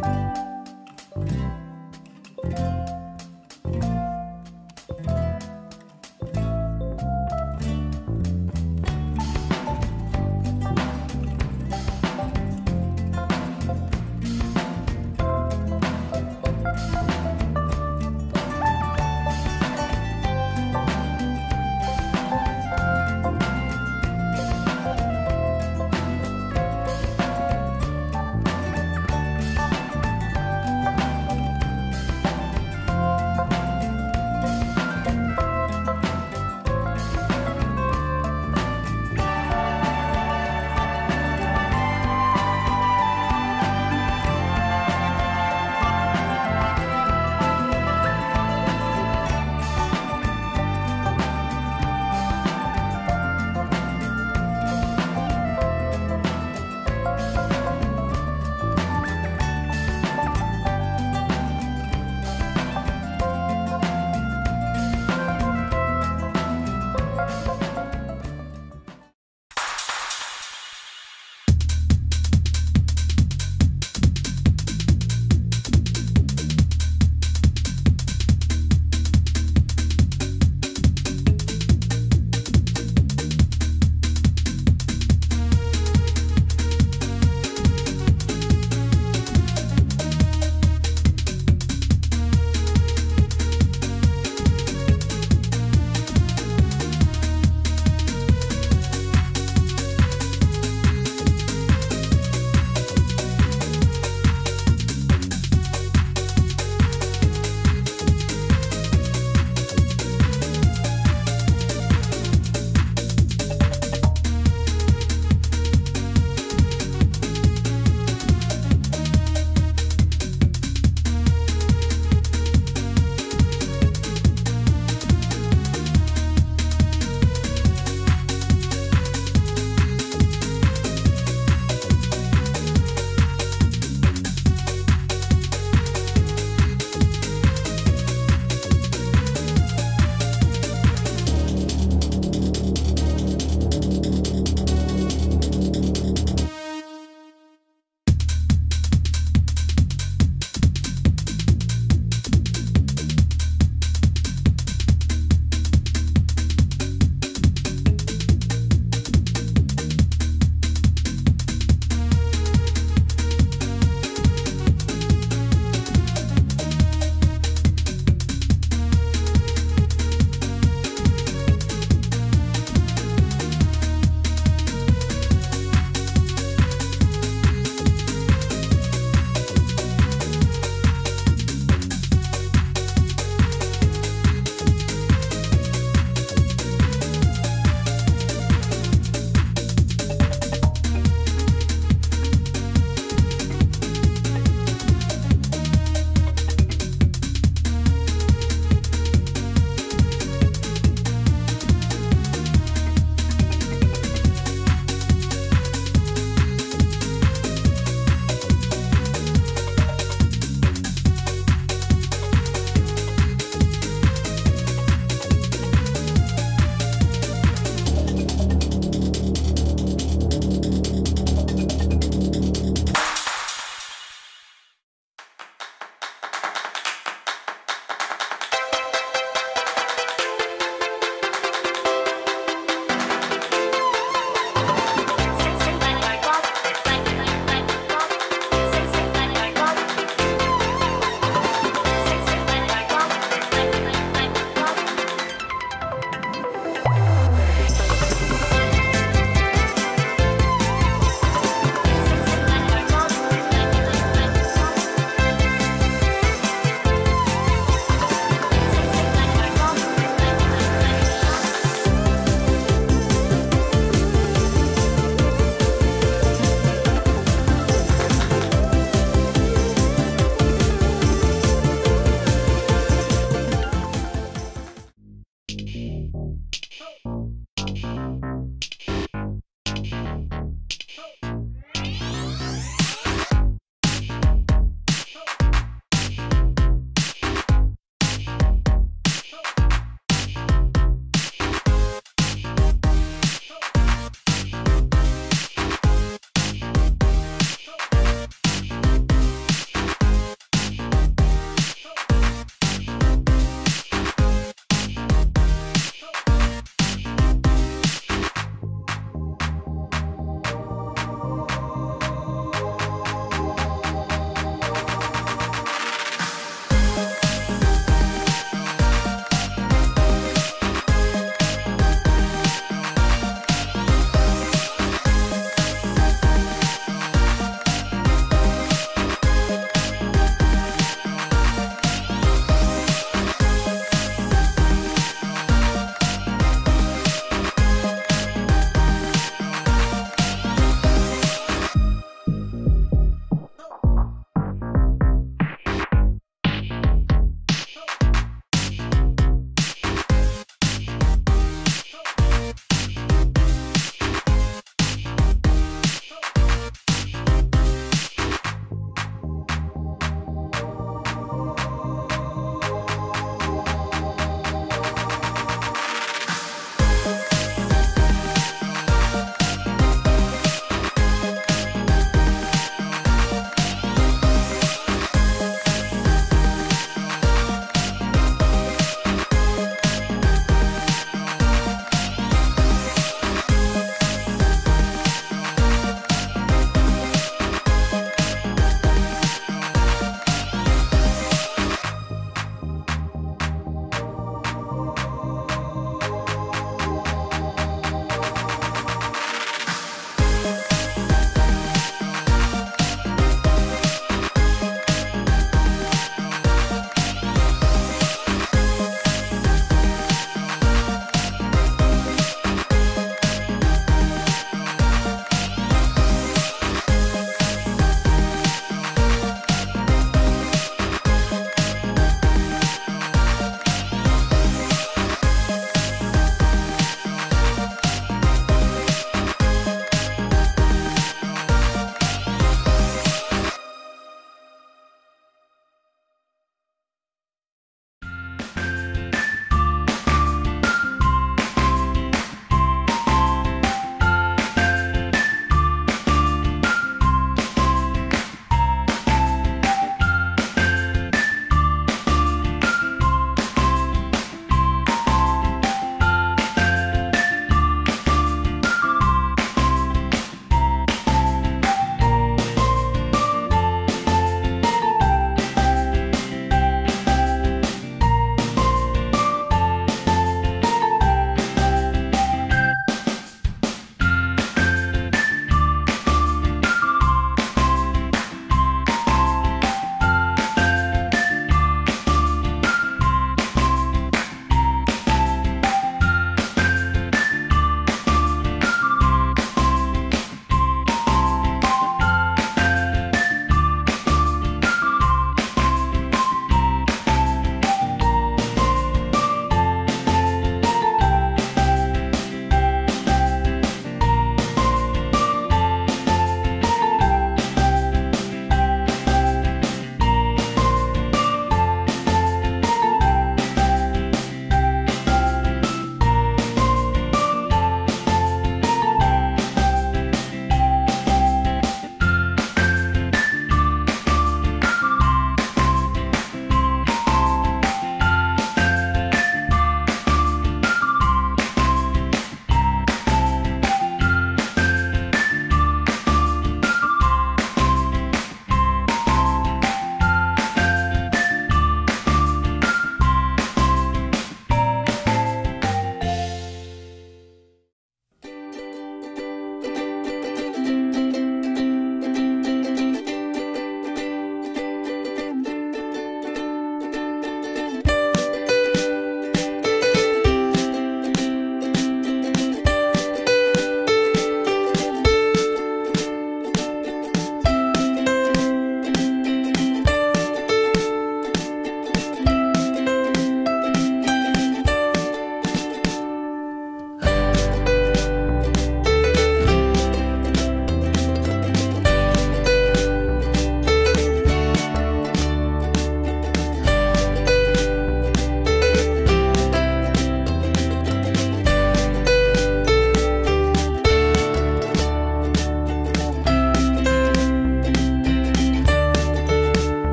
Bye.